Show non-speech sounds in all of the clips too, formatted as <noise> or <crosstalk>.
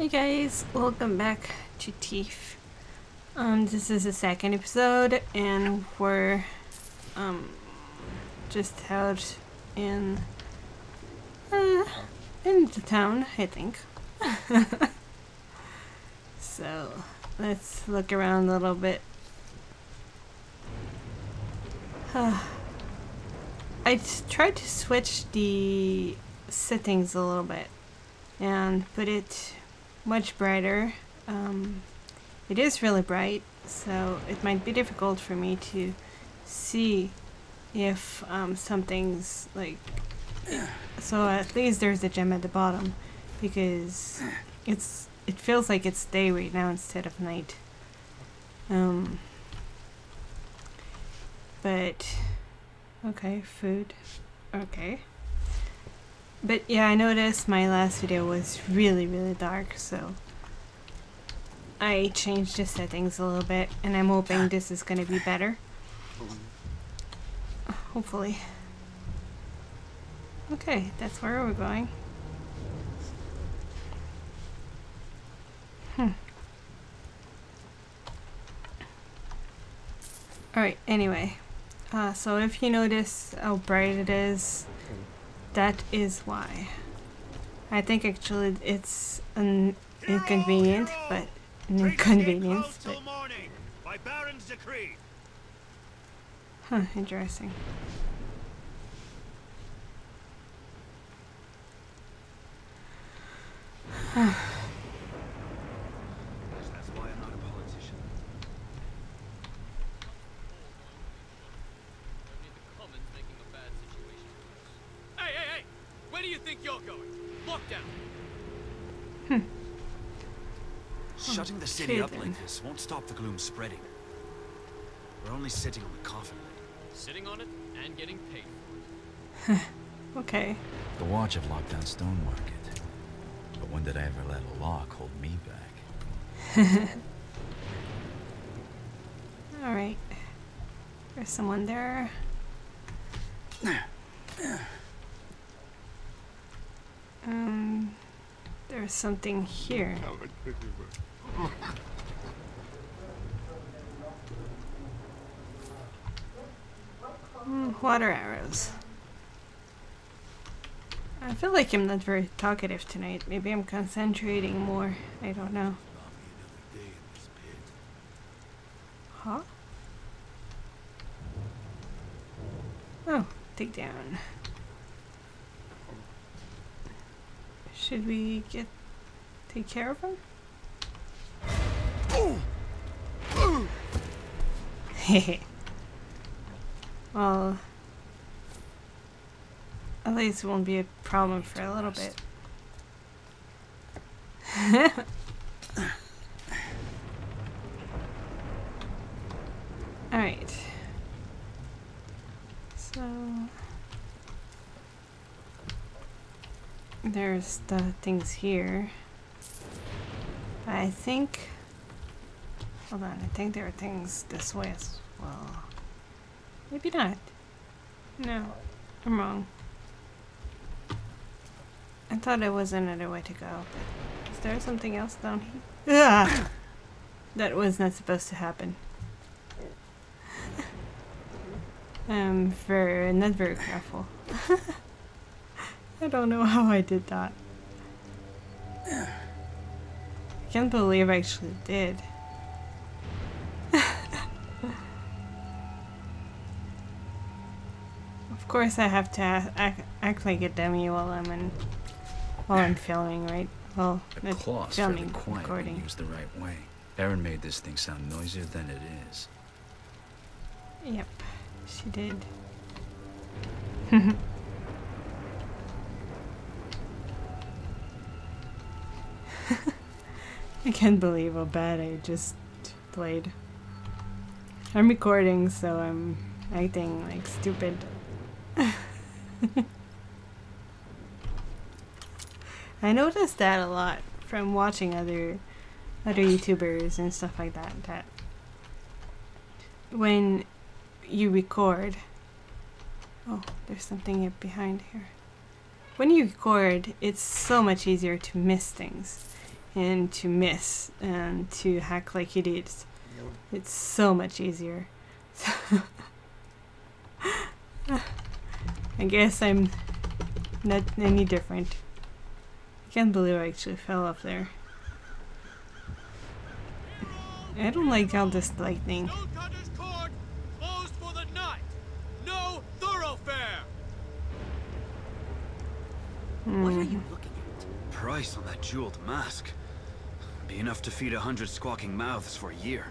Hey guys, welcome back to Thief. Um, this is the second episode, and we're um just out in uh, in the town, I think. <laughs> so let's look around a little bit. <sighs> I tried to switch the settings a little bit and put it much brighter. Um, it is really bright, so it might be difficult for me to see if um, something's like. So at least there's a gem at the bottom, because it's it feels like it's day right now instead of night. Um. But okay, food. Okay. But yeah, I noticed my last video was really, really dark, so I changed the settings a little bit, and I'm hoping this is gonna be better. Hopefully. Okay, that's where we're going. Hmm. Alright, anyway. Uh, so if you notice how bright it is, that is why. I think actually it's an inconvenient, but an inconvenience. But morning by Baron's decree. huh, interesting. <sighs> That's why I'm not a politician. Only the commons making a bad situation worse. Hey, hey, hey! Where do you think you're going? Lockdown! Shutting the city up like this won't stop the gloom spreading. We're only sitting on the coffin lid. Sitting on it and getting paid for it. <laughs> Okay. The watch have locked down Stone Market. But when did I ever let a lock hold me back? <laughs> Alright. There's someone there. Um, there's something here. Mm, water arrows. I feel like I'm not very talkative tonight. Maybe I'm concentrating more. I don't know. Huh? Oh, take down. Should we get take care of him? <laughs> Well, at least it won't be a problem for a little bit. <laughs> Alright. So there's the things here. I think hold on, I think there are things this way as well. Maybe not. No. I'm wrong. I thought there was another way to go, is there something else down here? Ah! That was not supposed to happen. I'm very not very careful. <laughs> I don't know how I did that. I can't believe I actually did. Course, I have to act, act like a dummy while I'm in, while I'm filming, right? Well, The filming, fairly quiet recording. used the right way. Erin made this thing sound noisier than it is. Yep, she did. <laughs> I can't believe how bad I just played. I'm recording, so I'm acting like stupid. <laughs> I noticed that a lot from watching other other YouTubers and stuff like that. That when you record, oh, there's something behind here. When you record, it's so much easier to miss things. and to miss and to hack like idiots. It's so much easier. <laughs> I guess I'm not any different. I can't believe I actually fell off there. I don't like all this lightning. Stonecutters Court closed for the night. No thoroughfare. What are Hmm. you looking at? Price on that jeweled mask. Be enough to feed a hundred squawking mouths for a year.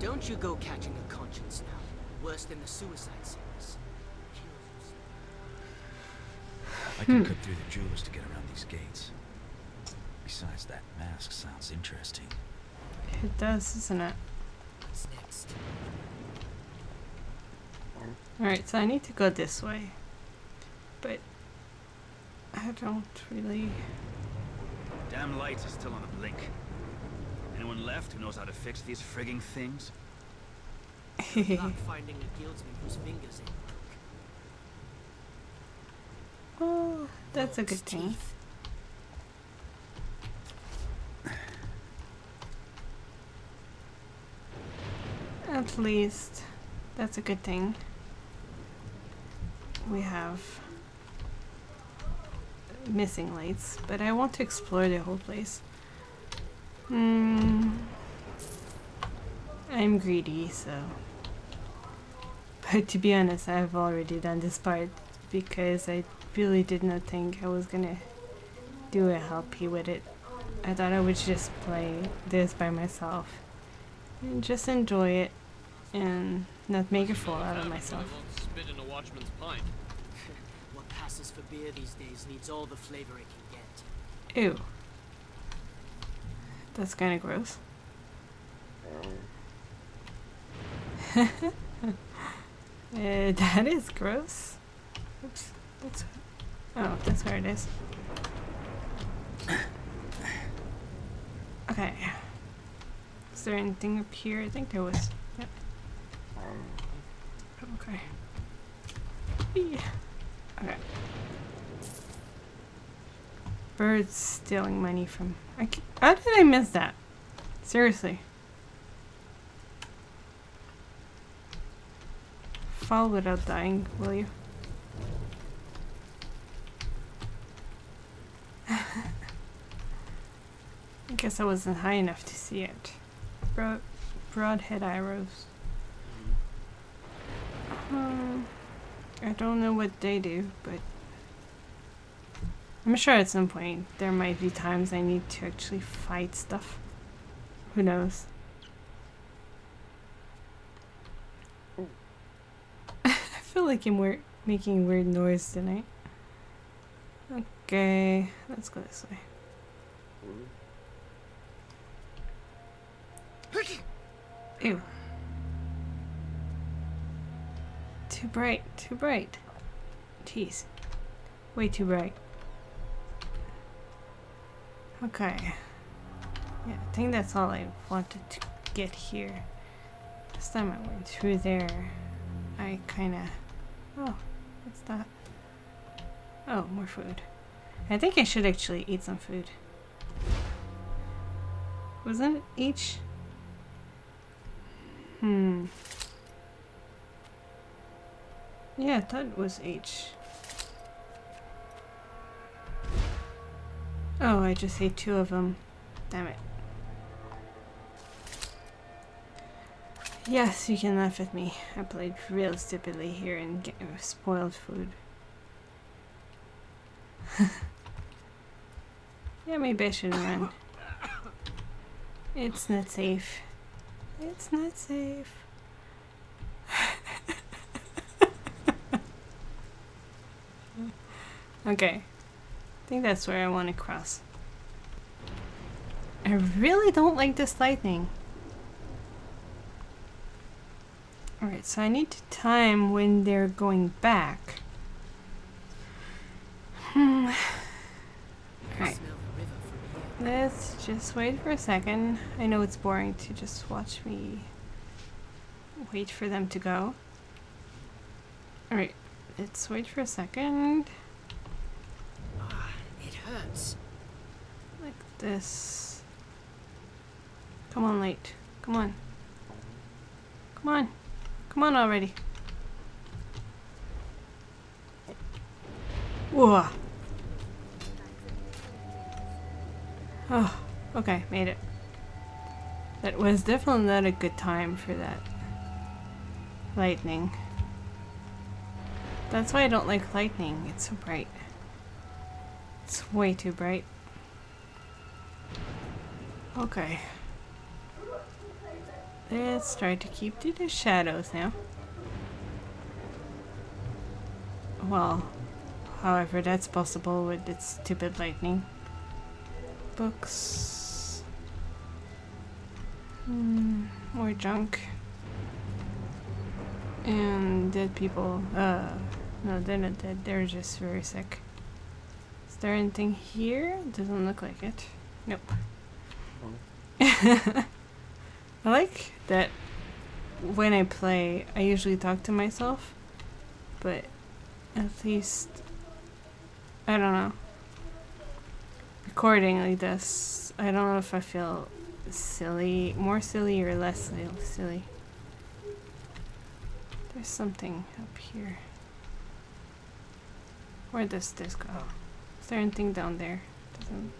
Don't you go catching a conscience now. Worse than the suicide series. I could hmm. cut through the jewelers to get around these gates. Besides, that mask sounds interesting. It does, isn't it? What's next? Alright, so I need to go this way. But I don't really. Damn lights are still on a blink. Anyone left who knows how to fix these frigging things? <laughs> Not finding a guildsman whose fingers ain't oh, that's a good thing. At least that's a good thing. We have missing lights, but I want to explore the whole place. Hmm. I'm greedy, so. But to be honest, I've already done this part because I really did not think I was gonna do a LP with it. I thought I would just play this by myself and just enjoy it and not make a fool out of myself. Won't spit in a watchman's pint. <laughs> What passes for beer these days needs all the flavor it can get. Ew. That's kind of gross. uh, <laughs> <laughs> that is gross. Oops. That's. Oh, that's where it is. Okay. Is there anything up here? I think there was. Yep. Okay. Eee. Okay. Birds stealing money from. I How did I miss that? Seriously. Fall without dying, will you? I guess I wasn't high enough to see it. Broad, broadhead arrows. Um, I don't know what they do, but I'm sure at some point there might be times I need to actually fight stuff. Who knows? <laughs> I feel like I'm weir- making weird noise tonight. Okay, let's go this way. Ew. Too bright, too bright. Jeez. Way too bright. Okay. Yeah, I think that's all I wanted to get here. This time I went through there. I kinda. Oh, what's that? Oh, more food. I think I should actually eat some food. Wasn't each? Hmm. Yeah, that was H. Oh, I just ate two of them. Damn it. Yes, you can laugh at me. I played real stupidly here and get spoiled food. <laughs> yeah, maybe I shouldn't run. It's not safe. It's not safe. <laughs> okay. I think that's where I want to cross. I really don't like this lightning. Alright, so I need to time when they're going back. Hmm. Alright. Smell the river from here. Let's just wait for a second. I know it's boring to just watch me wait for them to go. Alright, let's wait for a second. Ah, it hurts. Like this? Come on, light. Come on. Come on. Come on already. Whoa. Oh, okay, made it. That was definitely not a good time for that lightning. That's why I don't like lightning. It's so bright. It's way too bright. Okay. Let's try to keep to the shadows now. Well, however that's possible with its stupid lightning. Books. Hmm, more junk. And dead people. Uh, no, they're not dead. They're just very sick. Is there anything here? Doesn't look like it. Nope. <laughs> I like that when I play, I usually talk to myself, but at least, I don't know. Recording like this, I don't know if I feel silly, more silly or less silly. There's something up here. Where does this go? Is there anything down there? Doesn't.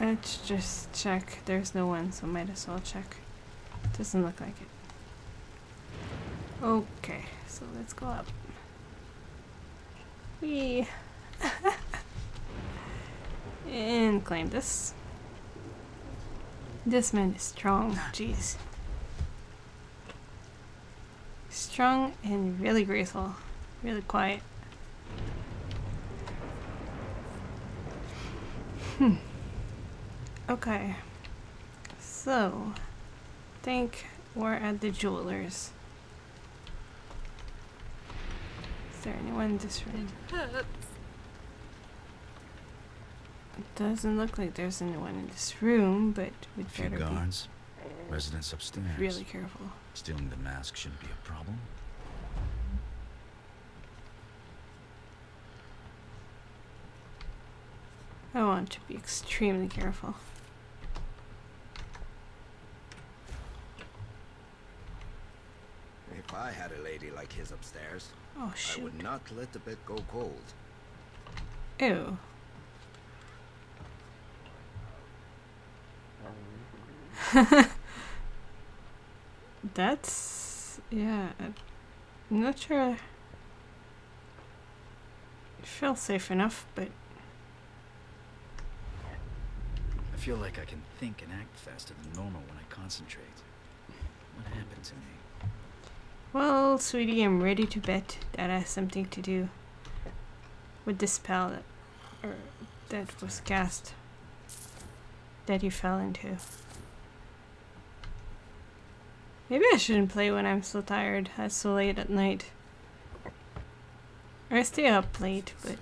Let's just check. There's no one, so might as well check. Doesn't look like it. Okay, so let's go up. We and claim this. This man is strong. Jeez. Strong and really graceful. Really quiet. Hmm. Okay. So, I think we're at the jeweler's. Is there anyone in this room? It doesn't look like there's anyone in this room, but we'd A few better guards. Residents be upstairs. really careful. Stealing the mask shouldn't be a problem. I want to be extremely careful. If I had a lady like his upstairs, Oh I would not let the bed go cold. Ew. <laughs> That's yeah. I'm not sure. I feel safe enough, but I feel like I can think and act faster than normal when I concentrate. What happened to me? well, sweetie, I'm ready to bet that has something to do with the spell that, or that was cast that you fell into. Maybe I shouldn't play when I'm so tired. It's so late at night. I stay up late, but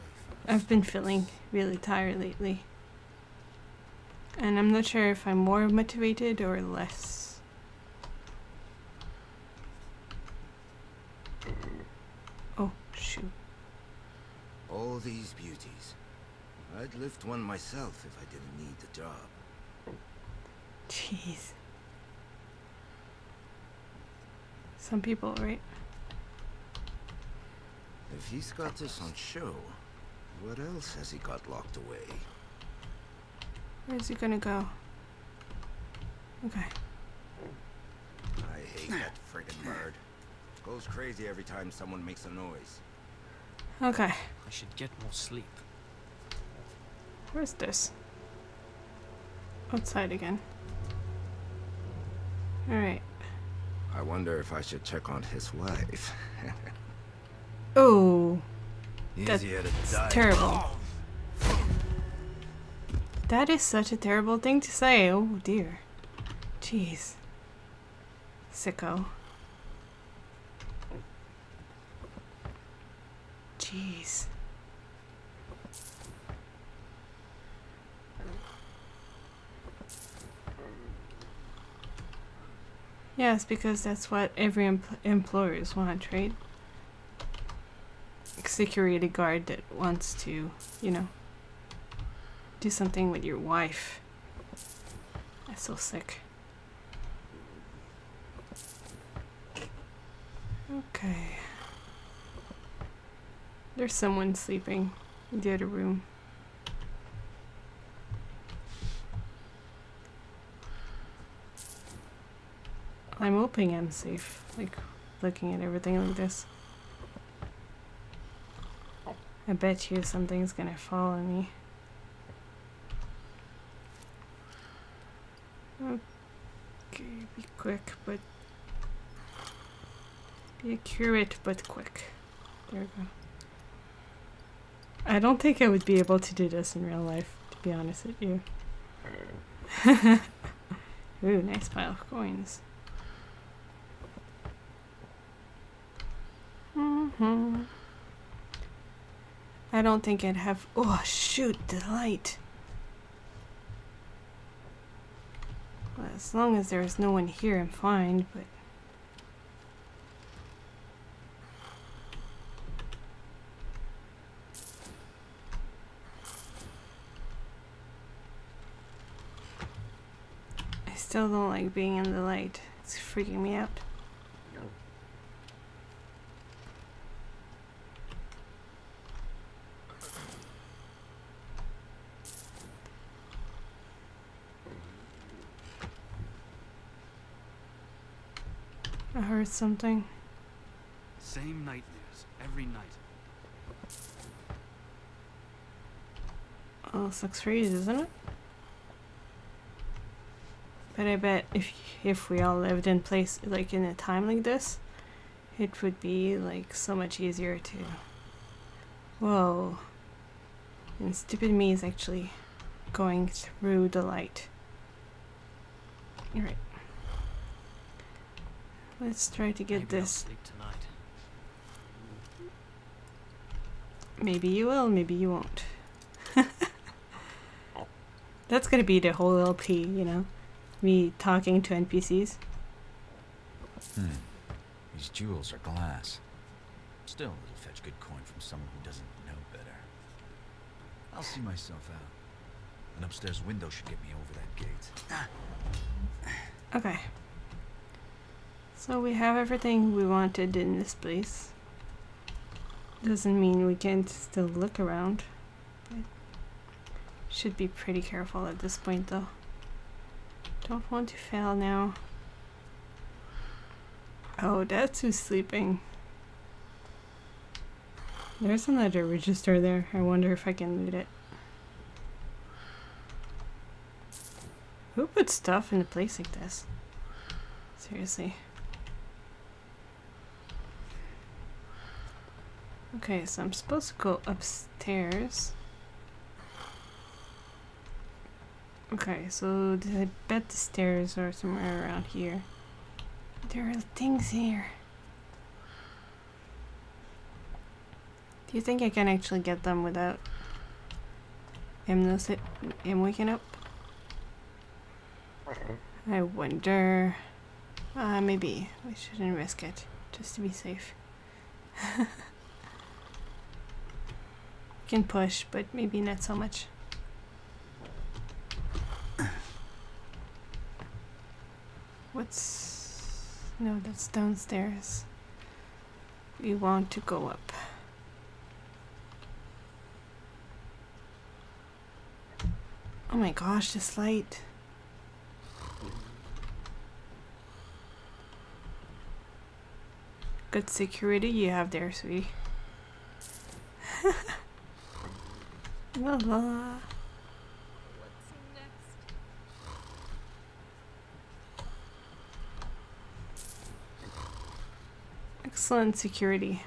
I've been feeling really tired lately. And I'm not sure if I'm more motivated or less. Oh, shoot. All these beauties. I'd lift one myself if I didn't need the job. Jeez. Some people, right? If he's got this on show, what else has he got locked away? Where's he gonna go? Okay. I hate that friggin' bird. Goes crazy every time someone makes a noise. Okay. I should get more sleep. Where's this? Outside again. Alright. I wonder if I should check on his wife. <laughs> Oh, That's Easier to die. terrible. That is such a terrible thing to say. Oh dear. Jeez. Sicko. Jeez. Yes, because that's what every empl- employers want, right? Security guard that wants to, you know, do something with your wife. I'm so sick. Okay. There's someone sleeping in the other room. I'm hoping I'm safe, like looking at everything like this. I bet you something's gonna fall on me. Okay, be quick, but be accurate but quick. There we go. I don't think I would be able to do this in real life, to be honest with you. <laughs> Ooh, nice pile of coins. Hmm I don't think I'd have. Oh, shoot, the light. Well, as long as there's no one here, I'm fine, but. I still don't like being in the light. It's freaking me out. Heard something. Same nightmares every night. Oh, sucks for you, isn't it? But I bet if if we all lived in place like in a time like this, it would be like so much easier to. Whoa. And stupid me is actually going through the light. Alright. Let's try to get Maybe this. Maybe you will, maybe you won't. <laughs> That's gonna be the whole LP, you know? Me talking to NPCs. Hmm. These jewels are glass. Still, it'll fetch good coin from someone who doesn't know better. I'll see myself out. An upstairs window should get me over that gate. Okay. So we have everything we wanted in this place. Doesn't mean we can't still look around. Should be pretty careful at this point though. Don't want to fail now. Oh, that's who's sleeping. There's another register there. I wonder if I can loot it. Who put stuff in a place like this? Seriously. Okay, so I'm supposed to go upstairs. Okay, so I bet the stairs are somewhere around here. There are things here. Do you think I can actually get them without him, no him waking up? I wonder. Uh, maybe we shouldn't risk it, just to be safe. <laughs> Can push, but maybe not so much. What's. No, that's downstairs. We want to go up. Oh my gosh, this light. Good security you have there, sweetie. <laughs> la la. Excellent security.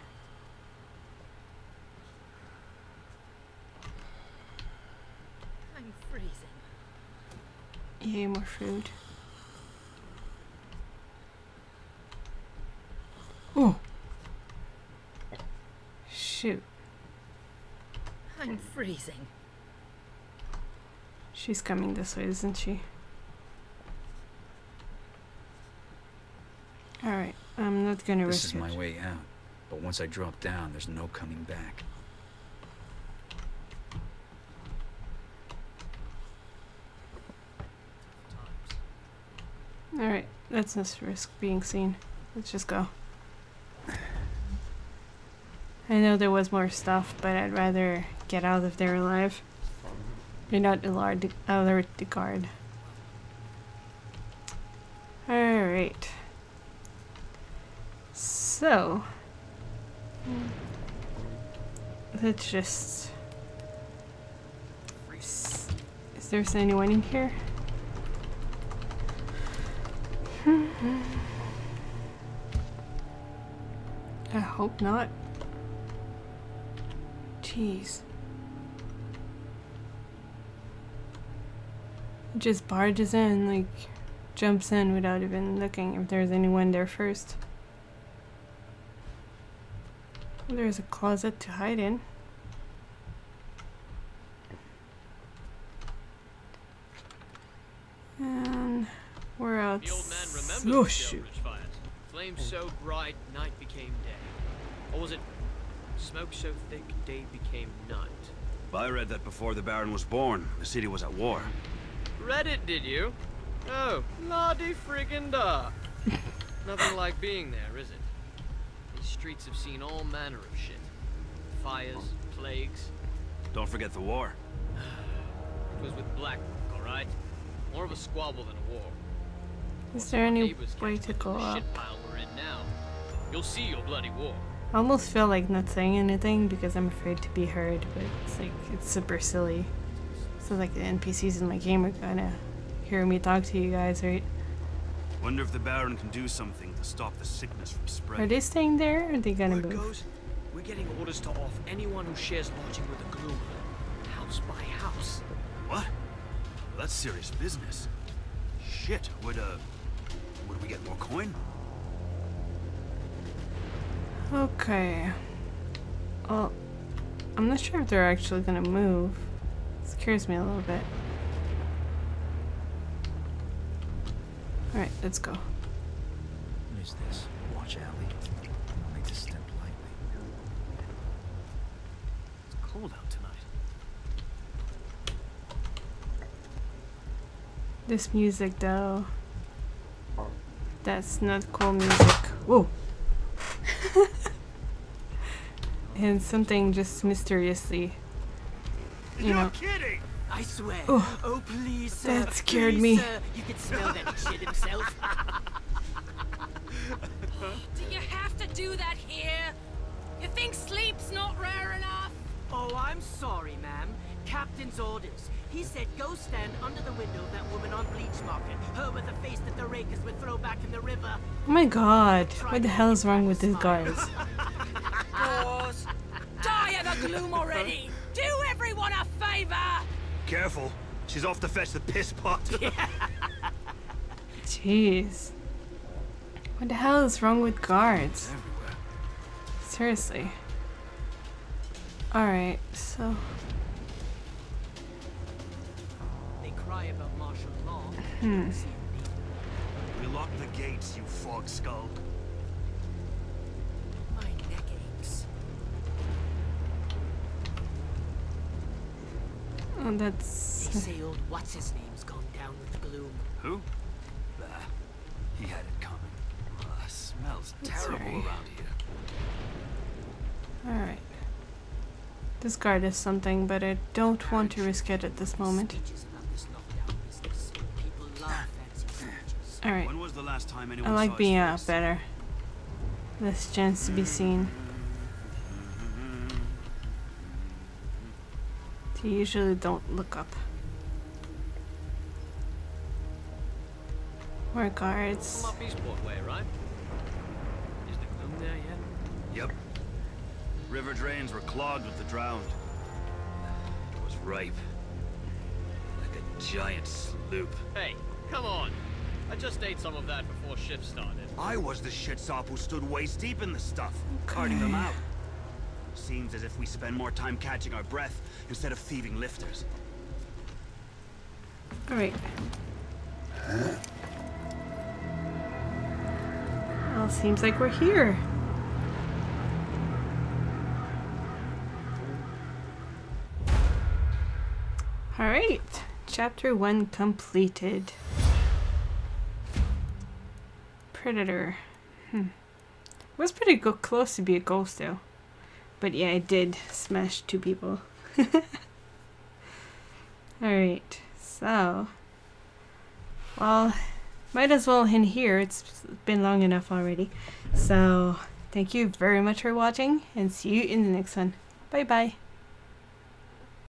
I'm freezing. Yay, more food. freezing. She's coming this way, isn't she? Alright, I'm not gonna this risk This is my it. way out, but once I drop down, there's no coming back. Alright, let's just risk being seen. Let's just go. I know there was more stuff, but I'd rather get out of there alive. You're not allowed oh, the, alert the guard. Alright. So. Let's just... Is there anyone in here? I hope not. Jeez. Just barges in, like, jumps in without even looking if there's anyone there first. There's a closet to hide in. And where else? The old man remembers Oh shoot. Delbridge fires. Flames so bright, night became day. Or was it smoke so thick, day became night? I read that before the Baron was born, the city was at war. Read it, did you? Oh, la di friggin' da. Nothing like being there, is it? These streets have seen all manner of shit. Fires, plagues. Don't forget the war. It was with Black, alright? More of a squabble than a war. Is there any way to go up? we're in now. You'll see your bloody war. I almost feel like not saying anything because I'm afraid to be heard, but it's like it's super silly. So like the NPCs in my game are gonna hear me talk to you guys, right? Wonder if the Baron can do something to stop the sickness from spreading. Are they staying there or are they gonna Word move? goes, we're getting orders to off anyone who shares lodging with the Gloom. House by house. What? Well, that's serious business. Shit, would, uh... Would we get more coin? Okay. Well, I'm not sure if they're actually gonna move. Scares me a little bit. Alright, let's go. What is this? Watch alley. I'll make this step lightly. It's cold out tonight. This music though. That's not cool music. Whoa! <laughs> and something just mysteriously. You You're know. kidding! I swear. Oh, Oh, please, sir. that scared Please, me. Sir. You could smell that shit himself. Do you have to do that here? You think sleep's not rare enough? Oh, I'm sorry, ma'am. Captain's orders. He said go stand under the window of that woman on Bleach Market. Her with the face that the rakers would throw back in the river. Oh my god, what the hell is wrong with these guys? <laughs> Boars! Die of the gloom already! Do everyone! Careful, she's off to fetch the piss pot. <laughs> <laughs> Jeez. What the hell is wrong with guards? Seriously. Alright, so. They cry about martial law. Hmm. See a need. Relock the gates, you fog skull. Oh, They say old what's his name's gone down with the gloom. Who? Bah, he had it coming. Ah, smells That's terrible right. around here. Alright. This guard is something, but I don't want to risk it at this moment. Speeches about this lockdown business. People love fancy speeches. Alright. When was the last time anyone I like being out better. Less chance to be seen. You usually don't look up. More guards. From up Eastport way, right? Is the Gloom there yet? Yep. River drains were clogged with the drowned. It was ripe. Like a giant sloop. Hey, come on. I just ate some of that before shift started. I was the shitsop who stood waist deep in the stuff, carting them out. Seems as if we spend more time catching our breath instead of thieving lifters. Alright. Well, seems like we're here. Alright. Chapter 1 completed. Predator. Hmm. Was pretty go- close to be a ghost though. But yeah, I did smash two people. <laughs> Alright, so. Well, might as well end here. It's been long enough already. So, thank you very much for watching and see you in the next one. Bye bye.